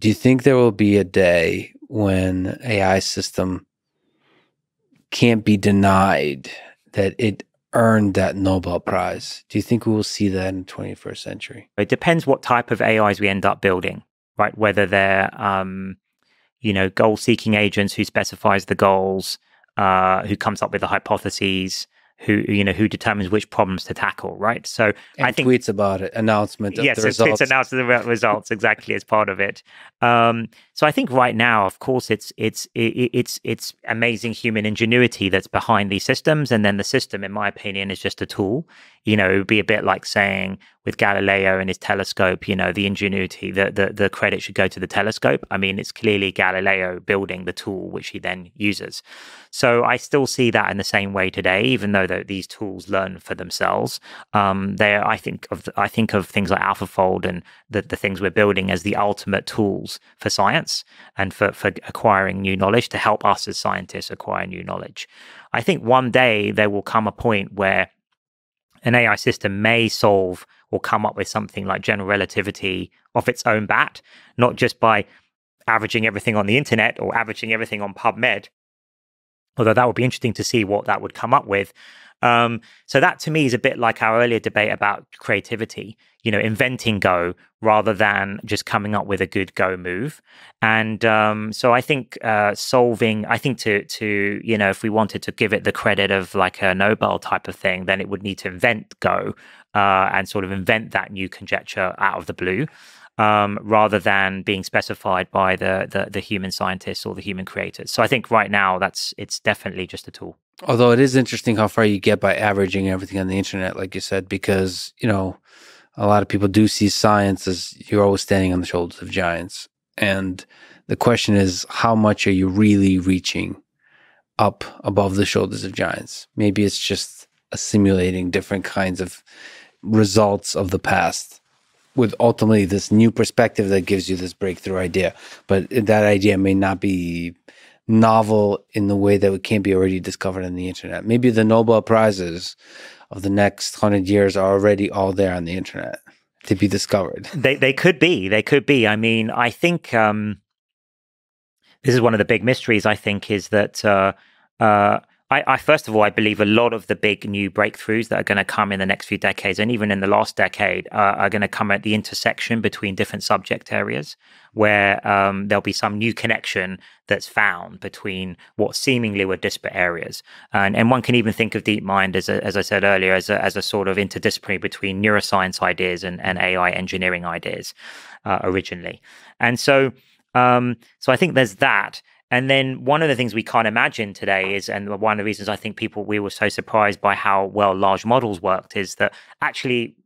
Do you think there will be a day when AI system can't be denied that it earned that Nobel Prize? Do you think we will see that in the 21st century? It depends what type of AIs we end up building, right? Whether they're, um, you know, goal-seeking agents who specifies the goals, uh, who comes up with the hypotheses, who you know who determines which problems to tackle, right? So and I think tweets about it, announcement of yes, the results. it's announced the results exactly as part of it. Um, so I think right now, of course, it's it's it, it's it's amazing human ingenuity that's behind these systems, and then the system, in my opinion, is just a tool. You know, it would be a bit like saying with Galileo and his telescope, you know, the ingenuity, the, the the credit should go to the telescope. I mean, it's clearly Galileo building the tool which he then uses. So I still see that in the same way today, even though the, these tools learn for themselves. Um, they, I think of, I think of things like AlphaFold and the, the things we're building as the ultimate tools for science and for for acquiring new knowledge to help us as scientists acquire new knowledge. I think one day there will come a point where an AI system may solve or come up with something like general relativity off its own bat, not just by averaging everything on the internet or averaging everything on PubMed. Although that would be interesting to see what that would come up with. Um, so that to me is a bit like our earlier debate about creativity, you know, inventing Go rather than just coming up with a good Go move. And um, so I think uh, solving, I think to to you know, if we wanted to give it the credit of like a Nobel type of thing, then it would need to invent Go uh, and sort of invent that new conjecture out of the blue. Um, rather than being specified by the, the the human scientists or the human creators. So I think right now that's it's definitely just a tool. Although it is interesting how far you get by averaging everything on the internet, like you said, because, you know, a lot of people do see science as you're always standing on the shoulders of giants. And the question is, how much are you really reaching up above the shoulders of giants? Maybe it's just assimilating different kinds of results of the past with ultimately this new perspective that gives you this breakthrough idea. But that idea may not be novel in the way that it can't be already discovered on the internet. Maybe the Nobel Prizes of the next hundred years are already all there on the internet to be discovered. They they could be. They could be. I mean, I think um, this is one of the big mysteries. I think is that. Uh, uh, I, I, first of all, I believe a lot of the big new breakthroughs that are going to come in the next few decades, and even in the last decade, uh, are going to come at the intersection between different subject areas, where um, there'll be some new connection that's found between what seemingly were disparate areas. And, and one can even think of DeepMind as, a, as I said earlier, as a, as a sort of interdisciplinary between neuroscience ideas and, and AI engineering ideas uh, originally. And so, um, so I think there's that. And then one of the things we can't imagine today is, and one of the reasons I think people we were so surprised by how well large models worked is that actually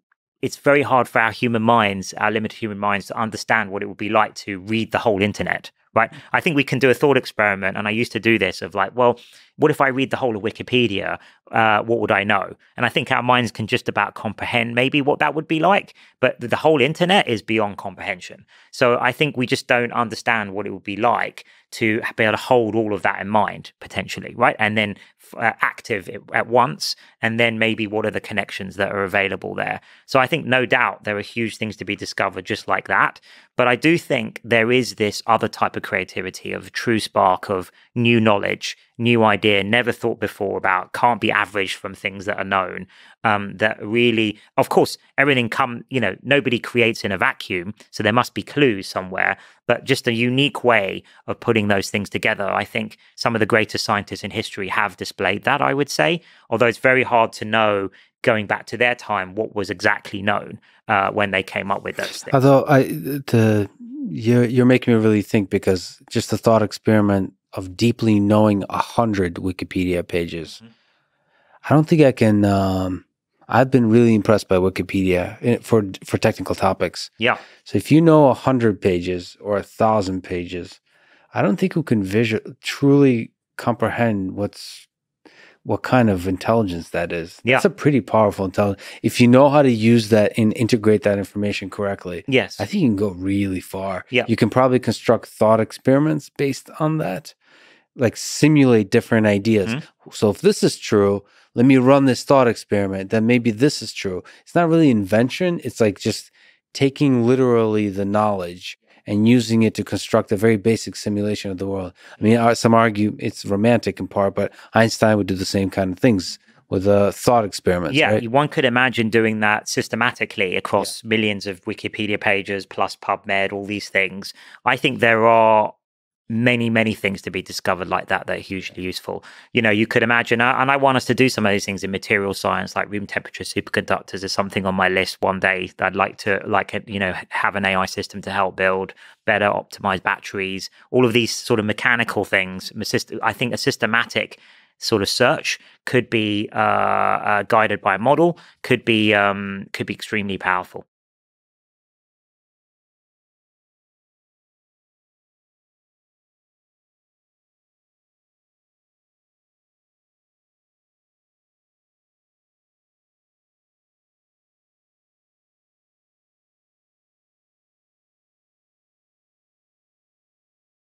it's very hard for our human minds, our limited human minds, to understand what it would be like to read the whole internet, right? I think we can do a thought experiment, and I used to do this of like, well, what if I read the whole of Wikipedia? Uh, what would I know? And I think our minds can just about comprehend maybe what that would be like, but the whole internet is beyond comprehension. So I think we just don't understand what it would be like to be able to hold all of that in mind potentially, right? And then uh, active at once, and then maybe what are the connections that are available there. So I think no doubt there are huge things to be discovered just like that. But I do think there is this other type of creativity of true spark of new knowledge new idea, never thought before about, can't be averaged from things that are known. Um, that really, of course, everything come, you know, nobody creates in a vacuum, so there must be clues somewhere. But just a unique way of putting those things together. I think some of the greatest scientists in history have displayed that. I would say, although it's very hard to know going back to their time what was exactly known uh, when they came up with those things. Although I, the you're you're making me really think because just the thought experiment of deeply knowing a hundred Wikipedia pages. Mm-hmm. I don't think I can. Um, I've been really impressed by Wikipedia for for technical topics. Yeah. So if you know a hundred pages or a thousand pages, I don't think you can visual truly comprehend what's what kind of intelligence that is. Yeah. It's a pretty powerful intelligence. If you know how to use that and integrate that information correctly, yes. I think you can go really far. Yeah. You can probably construct thought experiments based on that, like simulate different ideas. Mm-hmm. So if this is true, let me run this thought experiment, then maybe this is true. It's not really invention, it's like just taking literally the knowledge and using it to construct a very basic simulation of the world. I mean, uh, some argue it's romantic in part, but Einstein would do the same kind of things with uh, thought experiments. Yeah, right? one could imagine doing that systematically across yeah. millions of Wikipedia pages plus PubMed, all these things. I think there are many many things to be discovered like that that are hugely useful. You know you could imagine uh, and i want us to do some of these things in material science like room temperature superconductors is something on my list one day that i'd like to like you know have an ai system to help build better optimized batteries all of these sort of mechanical things i think a systematic sort of search could be uh, uh, guided by a model could be um, could be extremely powerful